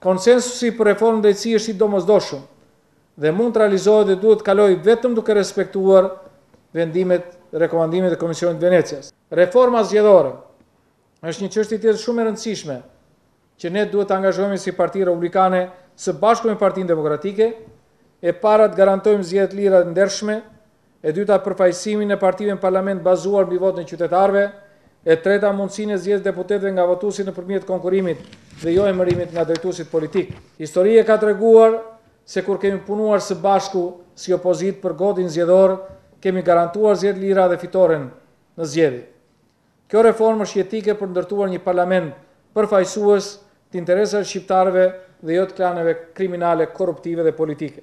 Konsensusi për reformën në drejtësi është i domosdoshëm dhe mund të realizohet dhe duhet të kalojë vetëm duke respektuar vendimet, rekomandimet e Komisionit të Venecias. Reforma zgjedhore është një çështje tjetër shumë e rëndësishme që ne duhet të angazhohemi si Parti Republikane së bashku me Partinë Demokratike, e para të garantojmë zgjedhje të lira e të ndershme, e dyta përfaqësimin e partive në parlament bazuar mbi votën e qytetarëve, e treta mundësinë e zgjedhjes së deputetëve nga votuesit nëpërmjet konkurrimit dhe jo emërimit nga drejtuesit politikë. Historia ka treguar se kur kemi punuar së bashku si opozitë për kodin zgjedhor kemi garantuar zgjedhje të lira dhe fitoren në zgjedhje. Kjo reformë është jetike për të ndërtuar një parlament përfaqësues të interesave të shqiptarëve dhe jo të klaneve kriminale, korruptive dhe politike.